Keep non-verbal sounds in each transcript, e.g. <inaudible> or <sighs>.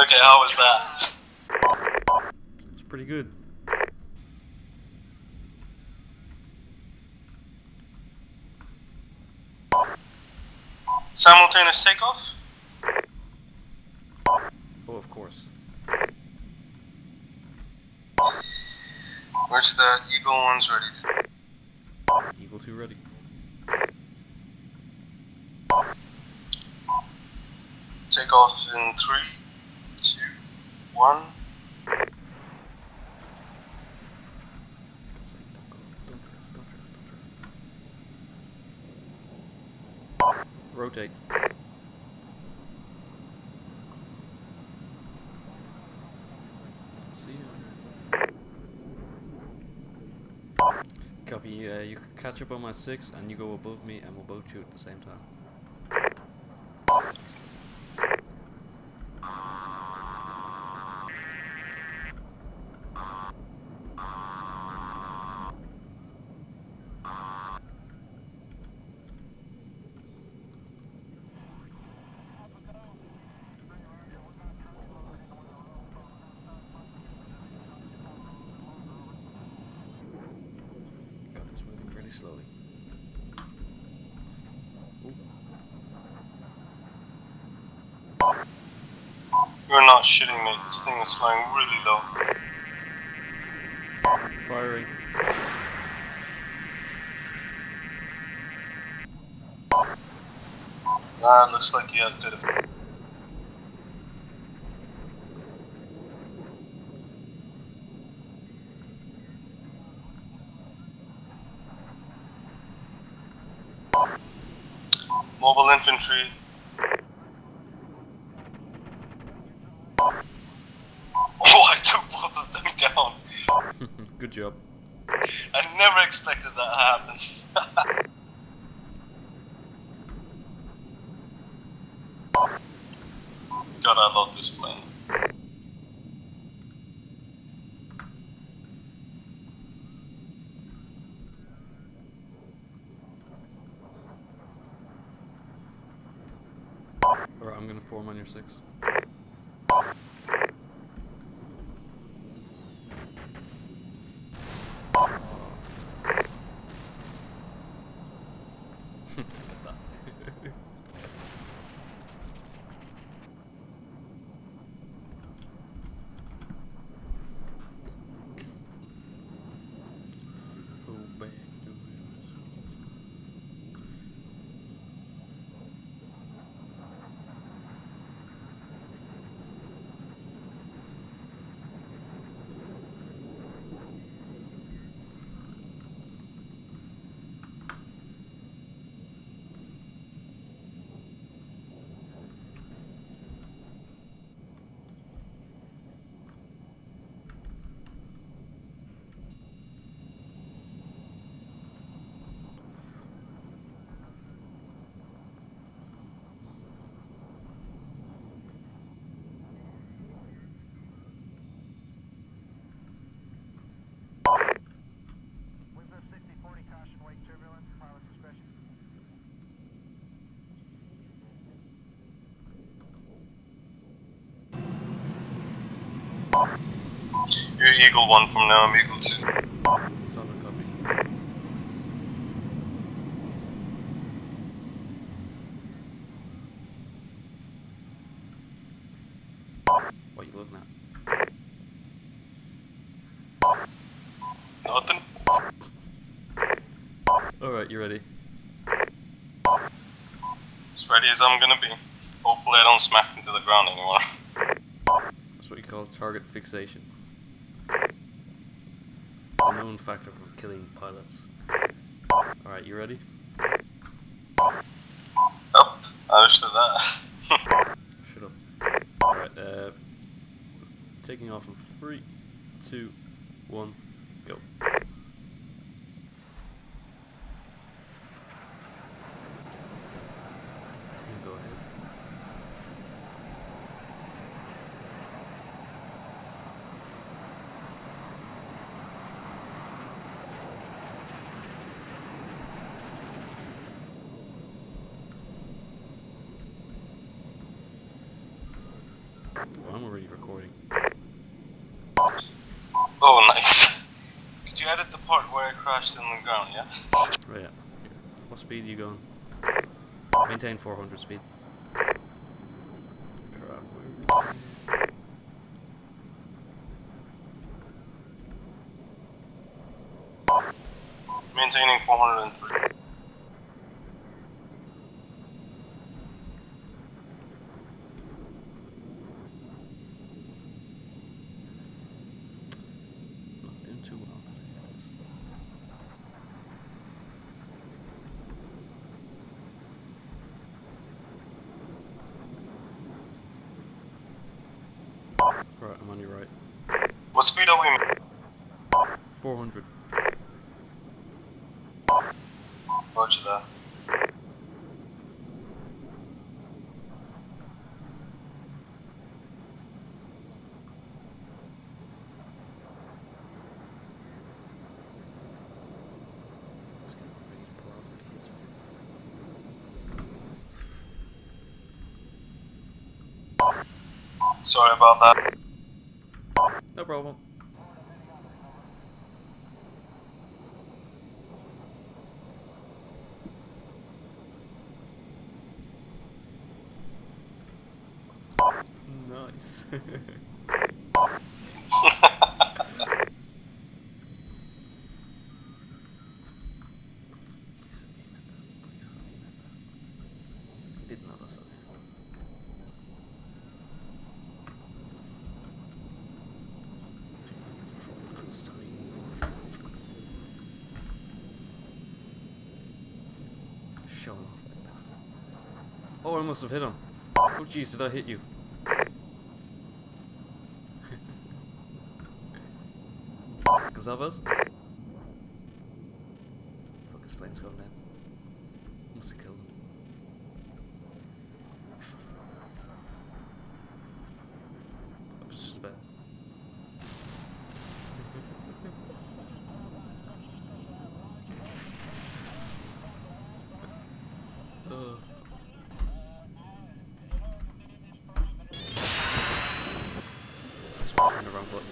Okay, how was that? It's pretty good. Simultaneous takeoff? Oh, of course. Where's that? Eagle 1's ready. Eagle 2 ready. Takeoff in 3, drift. Rotate. See ya. Copy, uh, you catch up on my 6 and you go above me and we'll both shoot at the same time. God, it's moving pretty slowly. Ooh. You're not shitting me. This thing is flying really low. Firing. Ah, looks like you had good. Mobile infantry. <laughs> Oh, I took both of them down. <laughs> Good job. I never expected that to happen. <laughs> God, I love this plane. Alright, I'm gonna Eagle 1 from now, I'm Eagle 2. Solid copy. What you looking at? Nothing? Alright, you ready? As ready as I'm gonna be. Hopefully I don't smack into the ground anymore. That's what you call target fixation. Factor for killing pilots. Alright, you ready? Up. I understood that. <laughs> Shut up. Alright, uh. Taking off in three, two, one, go. You go ahead. Well, I'm already recording. Oh, nice. Did you edit the part where I crashed in the ground, yeah? Oh yeah. What speed are you going? Maintain 400 speed. Crap, Maintaining 403. Not doing too well today, guys. Right, I'm on your right. What speed are we? 400. Roger that. Let's get one of these Bravo hits. Sorry about that. No problem. Nice. <laughs> Did not alltså. Show him off like that. Oh, I must have hit him. Oh jeez, did I hit you? <laughs> Because of us? Fuck, his plane's gone down. Must have killed him. <sighs> I was just about. Pressing the wrong button.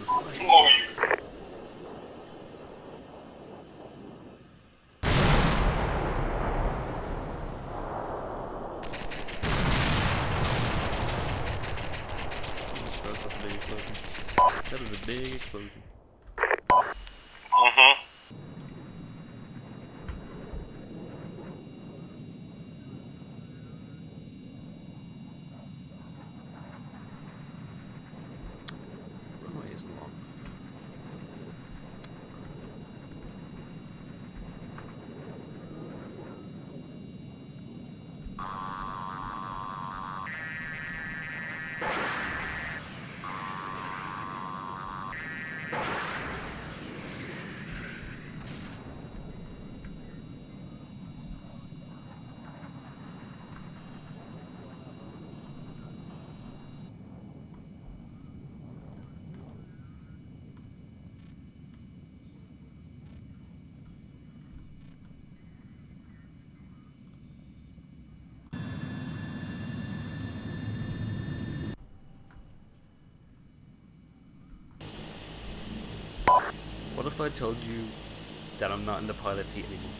That is a big explosion. If I told you that I'm not in the pilot seat anymore?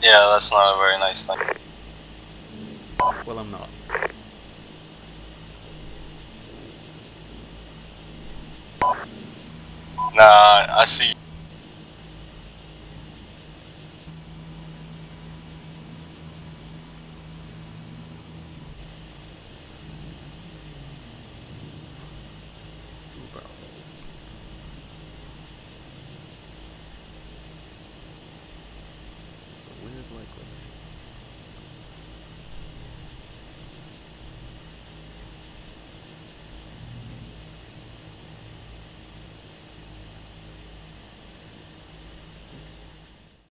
Yeah, that's not a very nice thing. Well, I'm not. Nah, I see.